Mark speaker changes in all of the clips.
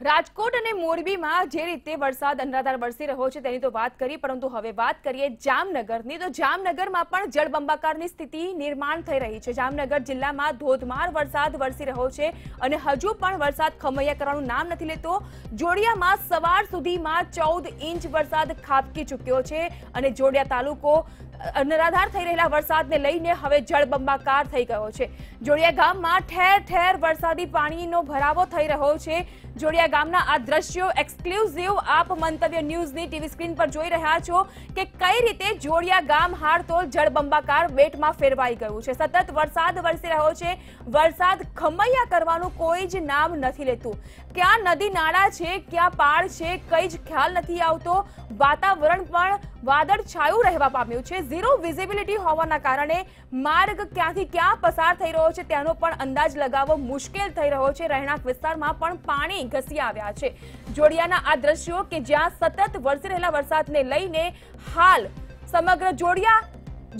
Speaker 1: રાજકોટ અને મોરબીમાં જે રીતે વરસાદ અનરાધાર વરસી રહ્યો છે તેની તો વાત કરી, પરંતુ હવે વાત કરીએ જામનગરની. તો જામનગરમાં પણ જળબંબાકારની સ્થિતિ નિર્માણ થઈ રહી છે. જામનગર જિલ્લામાં ધોધમાર વરસાદ વરસી રહ્યો છે અને હજુ પણ વરસાદ ખમૈયા કરવાનું નામ નથી લેતો. જોડિયામાં સવાર સુધીમાં ચૌદ ઇંચ વરસાદ ખાબકી ચૂક્યો છે અને જોડિયા તાલુકો અનરાધાર થઈ રહેલા વરસાદને લઈને હવે જળબંબાકાર થઈ ગયો છે. જોડિયા ગામમાં ઠેર ઠેર વરસાદી પાણીનો ભરાવો થઈ રહ્યો છે. જોડિયા ગામના આ દ્રશ્યો એક્સક્લુઝિવ આપ મંતવ્ય ન્યૂઝની ટીવી સ્ક્રીન પર જોઈ રહ્યા છો કે કઈ રીતે જોડિયા ગામ હારતોલ જળબંબાકાર બેટમાં ફેરવાઈ ગયું છે. સતત વરસાદ વરસી રહ્યો છે. વરસાદ ખમૈયા કરવાનું કોઈ જ નામ નથી લેતું. ક્યાં નદી નાળા છે, ક્યાં પાળ છે, કઈ જ ખ્યાલ નથી આવતો. વાતાવરણ પણ વાદળ છાયું રહેવા પામ્યું છે. ઝીરો વિઝિબિલિટી હોવાના કારણે માર્ગ ક્યાંથી ક્યાં પસાર થઈ રહ્યો છે તેનો પણ અંદાજ લગાવવો મુશ્કેલ થઈ રહ્યો છે. રહેણાંક વિસ્તારમાં પણ પાણી ઘસી આવ્યા છે. જોડિયાના આ દ્રશ્યો કે જ્યાં સતત વરસી રહેલા વરસાદને લઈને હાલ સમગ્ર જોડિયા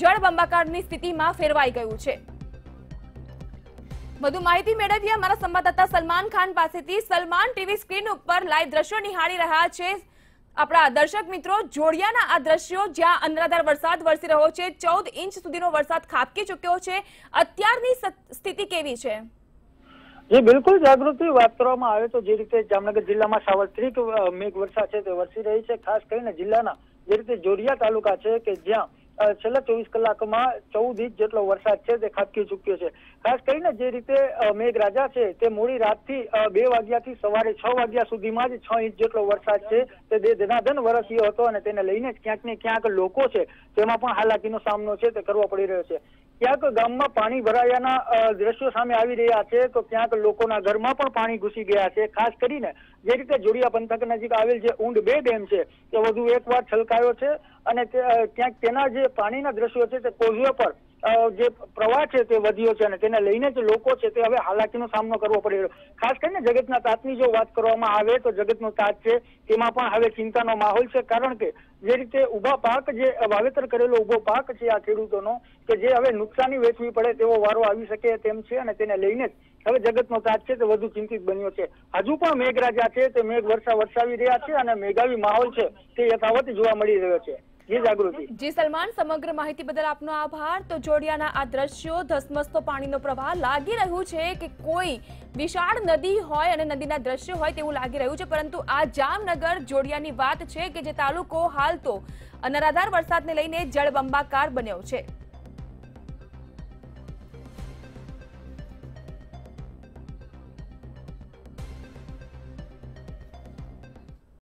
Speaker 1: જળબંબાકારની સ્થિતિમાં ફેરવાઈ ગયું છે. વધુ માહિતી મેળવીએ અમારા સંવાદદાતા સલમાન ખાન પાસેથી. સલમાન ટીવી સ્ક્રીન ઉપર લાઈવ દ્રશ્યો નિહાળી રહ્યા છે. આપણા દર્શક મિત્રો, જોડિયાના આ દ્રશ્યો જ્યાં અનરાધાર વરસાદ વરસી રહ્યો છે, ચૌદ ઇંચ સુધીનો વરસાદ ખાબકી ચૂક્યો છે. અત્યારની સ્થિતિ કેવી છે?
Speaker 2: જે, બિલકુલ જાગૃતિ વાત કરવામાં આવે તો જે રીતે જામનગર જિલ્લામાં સાર્વત્રિક મેઘ વર્ષા છે તે વરસી રહી છે. ખાસ કરીને જિલ્લાના જે રીતે જોડિયા તાલુકા છે કે જ્યાં છેલ્લા ચોવીસ કલાકમાં ચૌદ ઇંચ જેટલો વરસાદ છે તે ખાબકી ચૂક્યો છે. ખાસ કરીને જે રીતે મેઘરાજા છે તે મોડી રાતથી બે વાગ્યાથી સવારે છ વાગ્યા સુધીમાં જ છ ઇંચ જેટલો વરસાદ છે તે ધનાધન વરસ્યો હતો અને તેને લઈને ક્યાંક ને ક્યાંક લોકો છે તેમાં પણ હાલાકીનો સામનો છે તે કરવો પડી રહ્યો છે. ક્યાંક ગામમાં પાણી ભરાયાના દ્રશ્યો સામે આવી રહ્યા છે, તો ક્યાંક લોકોના ઘરમાં પણ પાણી ઘૂસી ગયા છે. ખાસ કરીને જે રીતે જોડિયા પંથક નજીક આવેલ જે ઊંડ બે ડેમ છે, તે વધુ એકવાર છલકાયો છે અને ક્યાંક તેના જે પાણીના દ્રશ્યો છે તે કોઝવે પર જે પ્રવાહ છે તે વધ્યો છે અને તેને લઈને જ લોકો છે તે હવે હાલાકીનો સામનો કરવો પડી રહ્યો ખાસ કરીને જગતના તાતની જો વાત કરવામાં આવે તો જગતનો તાત છે તેમાં પણ હવે ચિંતાનો માહોલ છે. કારણ કે જે રીતે ઊભા પાક જે વાવેતર કરેલો ઊભો પાક છે આ ખેડૂતોનો, કે જે હવે નુકસાની વેચવી પડે તેવો વારો આવી શકે તેમ છે અને તેને લઈને જ હવે જગતનો તાત છે તે વધુ ચિંતિત બન્યો છે. હજુ પણ મેઘરાજા છે તે મેઘ વર્ષા વરસાવી રહ્યા છે અને મેઘાવી માહોલ છે તે યથાવત જોવા મળી રહ્યો છે.
Speaker 1: જી સલમાન, સમગ્ર માહિતી બદલ આપનો આભાર. તો જોડિયાના આ દ્રશ્યો ધસમસતો પાણીનો પ્રવાહ લાગી રહ્યું છે કે કોઈ વિશાળ નદી હોય અને નદીના દ્રશ્યો હોય તેવું લાગી રહ્યું છે, પરંતુ આ જામનગર જોડિયાની વાત છે કે જે તાલુકો હાલ તો અનરાધાર વરસાદને લઈને જળબંબાકાર બન્યો છે.